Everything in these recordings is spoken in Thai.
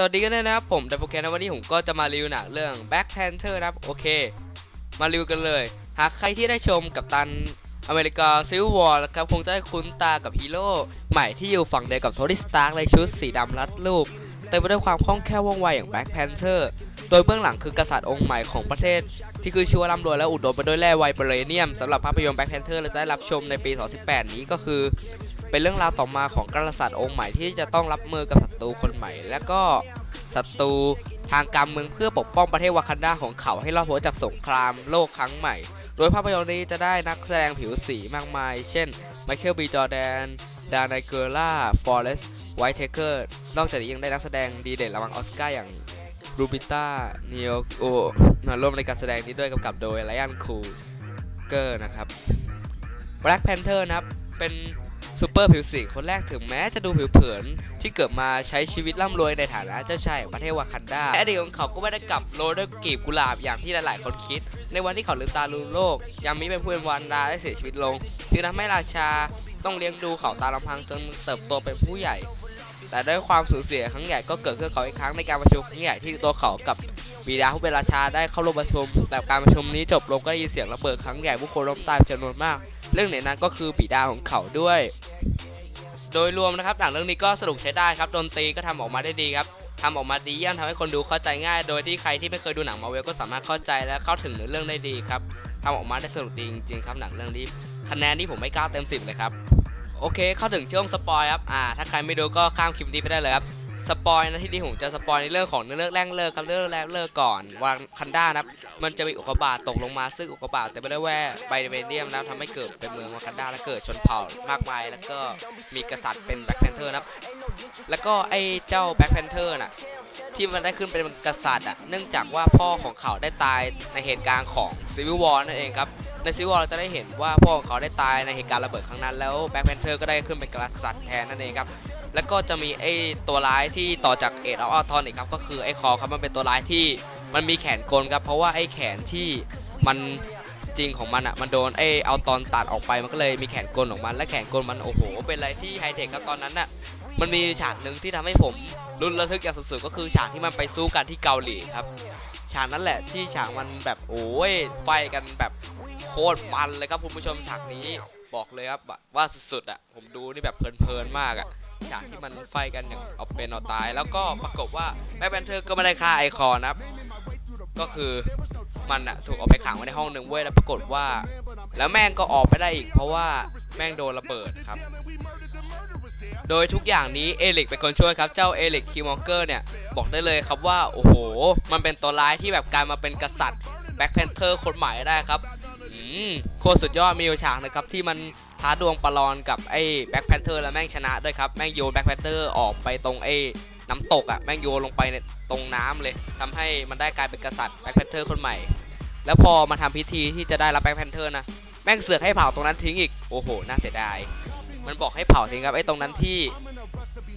สวัสดีกันด้วยนะครับผมเดฟโฟแคนวันนี้ผมก็จะมารีวิวหนังเรื่อง Black Panther นะครับโอเค มารีวิวกันเลย หากใครที่ได้ชม Captain America Civil War นะครับคงจะได้คุ้นตากับฮีโร่ใหม่ที่อยู่ฝั่งเดียวกับโทนี่สตาร์กในชุดสีดำรัดรูปเต็มไปด้วยความคล่องแคล่วว่องไวอย่าง Black Panther โดยเบื้องหลังคือกษัตริย์องค์ใหม่ของประเทศ ที่คือชื่อว่าร่ำรวยและอุดมไปด้วยแร่ vibranium สำหรับภาพยนตร์ Black Panther เราจะได้รับชมในปี 2018 นี้ก็คือ เป็นเรื่องราวต่อมาของกษัตริย์องค์ใหม่ที่จะต้องรับมือกับศัตรูคนใหม่ และก็ศัตรูทางการเมืองเพื่อปกป้องประเทศวากันดาของเขาให้รอดพ้นจากสงครามโลกครั้งใหม่ โดยภาพยนตร์นี้จะได้นักแสดงผิวสีมากมาย เช่น Michael B. Jordan Danai Gurira Forest Whitaker นอกจากนี้ยังได้นักแสดงดีเด่นรางวัลออสการ์อย่าง Lupita Nyong'o มาร่วมในการแสดงนี้ด้วยกำกับโดย Ryan Cooเกอร์นะครับ Black Panther นะครับ เป็นซูเปอร์ผิวสีคนแรกถึงแม้จะดูผิวเผินที่เกิดมาใช้ชีวิตร่ำรวยในฐานะเจ้าชายประเทศวากันดาและอดีตของเขาก็ไม่ได้กลับโรยด้วยกีบกุหลาบอย่างที่หลายๆ คนคิด ในวันที่เขาลืมตาลูโลกยังมีเป็นผู้เป็นวันดาได้เสียชีวิตลงจึงทำให้ราชาต้องเลี้ยงดูเขาตามลำพังจนเติบโตเป็นผู้ใหญ่ แต่ด้วยความสูญเสียครั้งใหญ่ก็เกิดขึ้นเขาอีกครั้งในการประชุมครั้งใหญ่ที่ตัวเขากับบิดาผู้เป็นราชาได้เข้าร่วมประชุมแต่การประชุมนี้จบลงก็ได้ยินเสียงระเบิดครั้งใหญ่ผู้คนล้มตายจำนวนมาก เรื่องไหนนั้นก็คือบิดาของเขาด้วย โดยรวมนะครับหนังเรื่องนี้ก็สนุกใช้ได้ครับดนตรีก็ทำออกมาได้ดีครับทำออกมาดีเยี่ยมทำให้คนดูเข้าใจง่าย โดยที่ใครที่ไม่เคยดูหนังมาเวลก็สามารถเข้าใจและเข้าถึงเนื้อเรื่องได้ดีครับทำออกมาได้สนุกดีจริงๆครับหนังเรื่องนี้คะแนนที่ผมไม่กล้าเต็มสิบเลยครับ โอเคเข้าถึงช่วงสปอยครับอ่าถ้าใครไม่ดูก็ข้ามคลิปนี้ไปได้เลยครับสปอยนะที่นี่ผมจะสปอยในเรื่องของเนื้อเรื่องแรกเริ่มครับเรื่องแรกเริ่มก่อนวากันด้านะครับมันจะมีอุกกาบาตตกลงมาซึ่งอุกกาบาตแต่ไม่ได้แร่ไวเบรเนียมนะทำให้เกิดเป็นเมืองวากันด้าและเกิดชนเผ่ามากมายแล้วก็มีกษัตริย์เป็น Black Panther นะครับแล้วก็ไอ้เจ้า Black Panther น่ะที่มันได้ขึ้นเป็นกษัตริย์อะเนื่องจากว่าพ่อของเขาได้ตายในเหตุการณ์ของ Civil War นั่นเองครับ ใน Civil War เราจะได้เห็นว่าพ่อของเขาได้ตายในเหตุการณ์ระเบิดครั้งนั้น แล้ว Black Panther ก็ได้ขึ้นเป็นกษัตริย์แทนนั่นเองครับ แล้วก็จะมีไอ้ตัวร้ายที่ต่อจากเอ็ดออฟทอนอีกครับ ก็คือไอ้คอครับมันเป็นตัวร้ายที่มันมีแขนกลครับ เพราะว่าไอ้แขนที่มันจริงของมันอะมันโดนไอ้เอาตอนตัดออกไปมันก็เลยมีแขนกลของมัน และแขนกลมันโอ้โห เป็นอะไรที่ไฮเทคครับตอนนั้นน่ะมันมีฉากหนึ่งที่ทำให้ผมรุนระทึกอย่างสุดๆก็คือฉากที่มันไปสู้กันที่เกาหลีครับ ฉากนั้นแหละที่ฉากมันแบบโอ้ยไฟกันแบบ คตรมันเลยครับคุณผู้ชมฉากนี้บอกเลยครับว่าสุดๆอะผมดูนี่แบบเพลินๆมากอะฉากที่มัน fight กันอย่างเอาเป็นเอาตาย แล้วก็ปรากฏว่า Black Panther ก็ไม่ได้ฆ่าไอ้คลอว์นะครับ ก็คือมันอะถูกเอาไปขังไว้ในห้องหนึ่งเว้ยแล้วปรากฏว่า แล้วแม่งก็ออกไม่ได้อีก เพราะว่าแม่งโดนระเบิดครับ โดยทุกอย่างนี้เอริกเป็นคนช่วยครับ เจ้าเอริกคิลมองเกอร์เนี่ย บอกได้เลยครับว่า โอ้โห มันเป็นตัวร้ายที่แบบกลายมาเป็นกษัตริย์ Black Panther คนใหม่ได้ครับ โคตรสุดยอดมีอยู่ฉากนะครับที่มันท้าดวลประลองกับไอ้ Black Panther แล้วแม่งชนะด้วยครับแม่งโยน Black Panther ออกไปตรงไอ้น้ำตกอะ่ะแม่งโยนลงไปในตรงน้ำเลยทำให้มันได้กลายเป็นกษัตริย์ Black Panther คนใหม่ แล้วพอมาทำพิธีที่จะได้รับ Black Panther นะแม่งเสือกให้เผาตรงนั้นทิ้งอีกโอ้โหน่าเสียดายมันบอกให้เผาทิ้งครับไอ้ตรงนั้นที่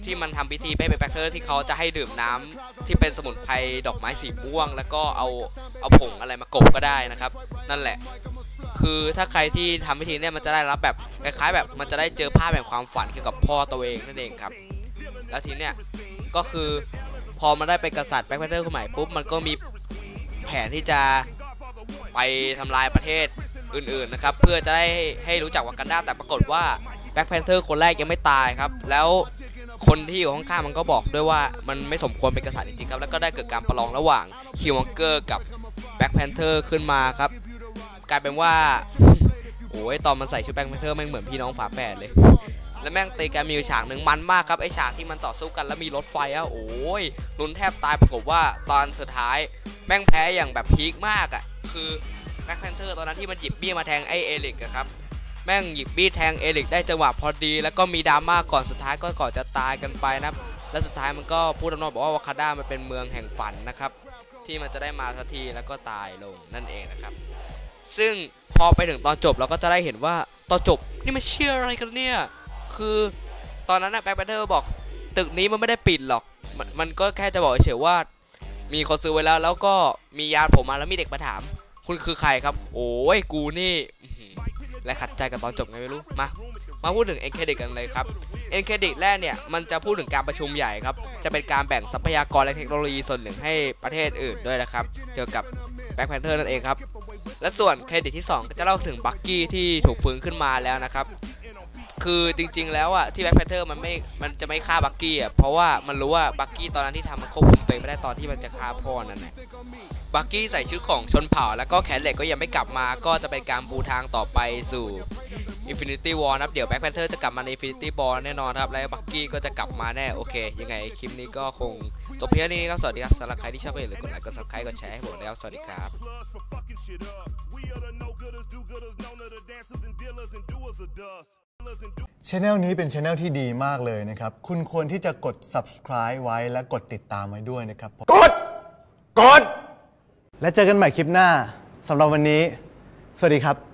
ที่มันทำพิธีให้เป็น Black Panther ที่เขาจะให้ดื่มน้ำที่เป็นสมุนไพรดอกไม้สีม่วง แล้วก็เอาเอาผงอะไรมากบก็ได้นะครับ นั่นแหละ คือถ้าใครที่ทำพิธีเนี่ยมันจะได้รับแบบคล้ายๆแบบมันจะได้เจอภาพแห่งความฝันเกี่ยวกับพ่อตัวเองนั่นเองครับ แล้วทีเนี้ยก็คือพอมาได้เป็นกษัตริย์ Black Panther คนใหม่ปุ๊บมันก็มีแผนที่จะไปทำลายประเทศอื่นๆนะครับเพื่อจะได้ให้รู้จักวากันด้าแต่ปรากฏว่า Black Panther คนแรกยังไม่ตายครับ แล้วคนที่อยู่ข้างๆมันก็บอกด้วยว่ามันไม่สมควรเป็นกษัตริย์จริงๆครับ แล้วก็ได้เกิดการประลองระหว่างคิลมองเกอร์กับ Black Panther ขึ้นมาครับ กลายเป็นว่าโอ้ยตอนมันใส่ชุด Black Panther แม่งเหมือนพี่น้องฝาแฝดเลย แล้วแม่งตีกันมีฉากหนึ่งมันมากครับไอฉากที่มันต่อสู้กันแล้วมีรถไฟอะโอ้ยลุ้นแทบตายปรากฏว่าตอนสุดท้าย แม่งแพ้อย่างแบบพีคมากอะ คือ Black Panther ตอนนั้นที่มันหยิบมีดมาแทงไอ้เอริกอะครับแม่งหยิบมีดแทงเอริกได้จังหวะพอดี แล้วก็มีดราม่าก่อนสุดท้ายก็ก่อนจะตายกันไปนะและสุดท้ายมันก็พูดทำนองบอกว่าวากันด้ามันเป็นเมืองแห่งฝันนะครับ ที่มันจะได้มาสักทีแล้วก็ตายลงนั่นเองนะครับ ซึ่งพอไปถึงตอนจบเราก็จะได้เห็นว่าตอนจบนี่มันเชี่ยอะไรกันเนี่ย คือตอนนั้นนะ Black Panther บอก ตึกนี้มันไม่ได้ปิดหรอกมมันก็แค่จะบอกเฉยว่า มีคนซื้อไว้แล้วแล้วก็มียานผมมาแล้วมีเด็กมาถาม คุณคือใครครับ โอ้ยกูนี่และขัดใจกับตอนจบไงไม่รู้ มา มาพูดถึง End Credit กันเลยครับ End Credit แรกเนี่ย มันจะพูดถึงการประชุมใหญ่ครับ จะเป็นการแบ่งทรัพยากรและเทคโนโลยีส่วนหนึ่งให้ประเทศอื่นด้วยนะครับ เกี่ยวกับ Black Panther นั่นเองครับ และส่วนเครดิตที่ 2 ก็จะเล่าถึงบักกี้ที่ถูกฟื้นขึ้นมาแล้วนะครับ คือจริงๆแล้วอะที่ Black Panther มันไม่มันจะไม่ฆ่าบักกี้อะเพราะว่ามันรู้ว่าบักกี้ตอนนั้นที่ทำมันควบคุมตัวเองไม่ได้ตอนที่มันจะฆ่าพ่อนั่นแหละ บักกี้ใส่ชุดของชนเผ่า แล้วก็แขนเหล็กก็ยังไม่กลับมา ก็จะเป็นการปูทางต่อไปสู่ Infinity War นะครับ เดี๋ยว Black Panther จะกลับมาใน Infinity War แน่นอนครับ แล้วบักกี้ก็จะกลับมาแน่ โอเค ยังไงคลิปนี้ก็คงจบเพียงเท่านี้ครับ สวัสดีครับสำหรับใครที่ชอบเพลงหรือกดไลค์กด subscribe กดแชร์ให้ผมนะครับสวัสดีครับ plugs for fucking shit up. We are the no gooders, do gooders, known to the dancers and dealers and doers of dust. Dealers and do- ช anel นี้เป็นช anel ที่ดีมากเลยนะครับ คุณควรที่จะกด subscribe ไว้และกดติดตามไว้ด้วยนะครับ กด กด และเจอกันใหม่คลิปหน้าสำหรับวันนี้ สวัสดีครับ